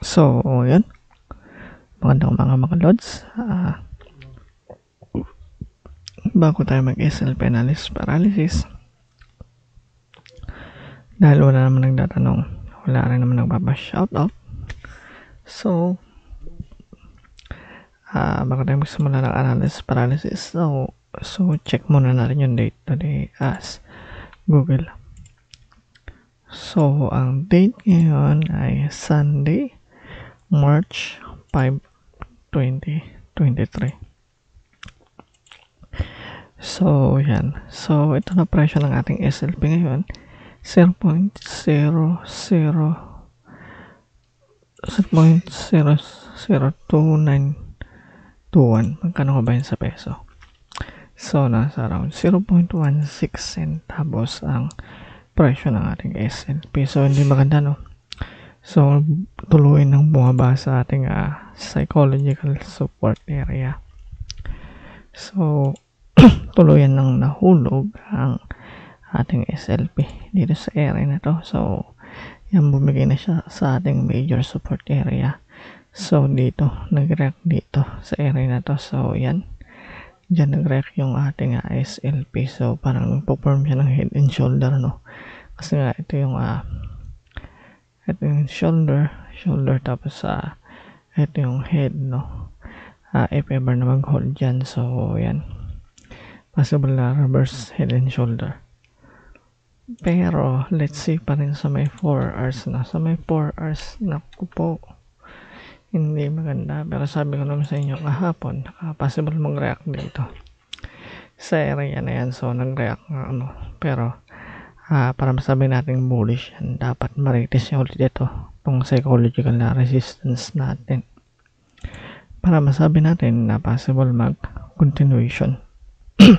So, yan. Magandang mga mga lods. Ah, bago tayo mag-SLP analysis paralysis, dahil wala naman nagtatanong, wala rin naman nagpapa-shoutout. So, ah, bago tayo magsimula ng analysis paralysis, so, so check muna natin yung date today as Google. So, ang date ngayon ay Sunday, March 5, 2023. So, yan. So, ito na presyo ng ating SLP ngayon. 0.00 0.002921. Magkano ko ba yun sa peso? So, nasa around 0.16 centavos ang presyo ng ating SLP. So, hindi maganda, no? So, tuloy nang bumaba sa ating uh, psychological support area. So, tuluyan nang nahulog ang ating SLP dito sa area na to. So, yan bumigay na siya sa ating major support area. So, dito, nag-react dito sa area na to. So, yan. Diyan nag-react yung ating uh, SLP. So, parang nagpo-form siya ng head and shoulder, no? Kasi nga, ito yung, uh, ito yung shoulder, shoulder, tapos, uh, ito yung head, no? Uh, if ever na mag-hold dyan. So, yan. Possible na reverse head and shoulder. Pero, let's see pa rin sa may 4 hours na. Sa may 4 hours, naku po, hindi maganda. Pero sabi ko naman sa inyo kahapon, uh, possible mag-react dito. Sa area na yan, so nag-react nga ano. Pero, uh, para masabi natin bullish yan, dapat maritis niya ulit ito, itong psychological na resistance natin. Para masabi natin na possible mag-continuation.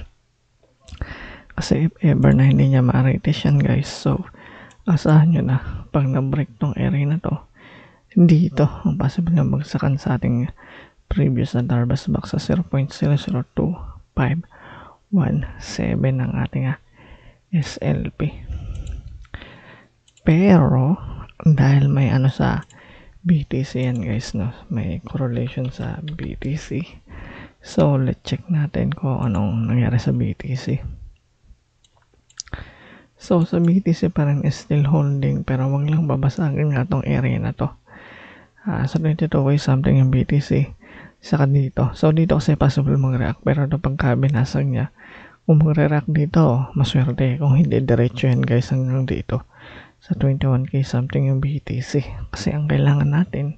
Kasi if ever na hindi niya ma-rightize yan guys, so asahan nyo na pag na-break tong area na to, dito ang possible na bagsakan sa ating previous na Darbas box sa 0.002517 ng ating uh, SLP. Pero, dahil may ano sa BTC yan guys, no? may correlation sa BTC. So, let's check natin kung anong nangyari sa BTC. So, sa BTC pa rin is still holding pero wag lang babasagin nga tong area na to. Uh, so, 22 way something yung BTC. Saka dito. So, dito kasi possible mag-react pero ito pagka binasag niya, kung mag-react dito, maswerte. Kung hindi, diretso yan guys hanggang dito. Sa 21k something yung BTC. Kasi ang kailangan natin,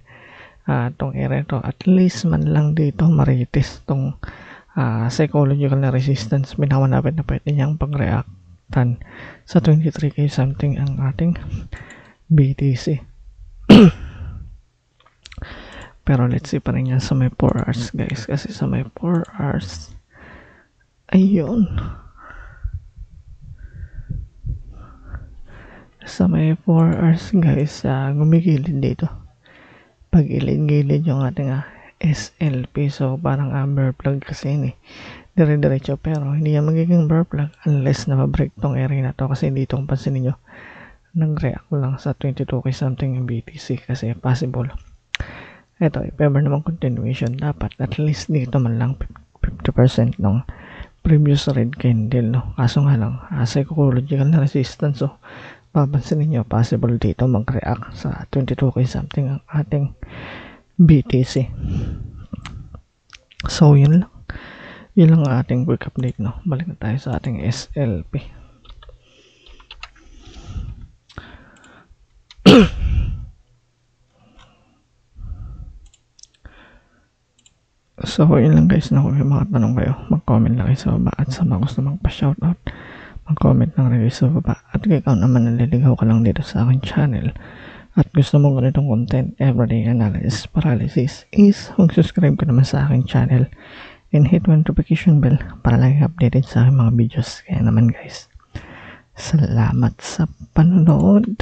uh, tong area to, at least man lang dito maritis tong uh, psychological na resistance. Binawanapit na pwede niyang pag-reactan sa 23k something ang ating BTC. Pero let's see pa rin yan sa may 4 hours guys. Kasi sa may 4 hours, ayun. Sa may 4 hours guys, uh, gumigilid dito. Pag ilid-gilid yung ating uh, SLP. So parang amber plug kasi yun eh. Dire-diretso pero hindi yan magiging bar plug unless na ma-break tong area na to kasi dito kung pansin niyo nag-react lang sa 22k something yung BTC kasi possible ito, if ever naman continuation, dapat at least dito man lang 50% ng previous red candle, no? Kaso nga lang, uh, psychological na resistance, so papansin niyo possible dito mag-react sa 22k something ang ating BTC. So, yun lang. Yun lang ang ating quick update, no? Balik na tayo sa ating SLP. So, yun lang guys na may mga tanong kayo, mag-comment lang kayo sa baba at sa mga gusto magpa-shoutout, mag-comment lang kayo sa baba. At kung ikaw naman naliligaw ka lang dito sa aking channel at gusto mo ganitong content, everyday analysis paralysis, is mag-subscribe ka naman sa aking channel and hit notification bell para lagi updated sa aking mga videos. Kaya naman guys, salamat sa panonood.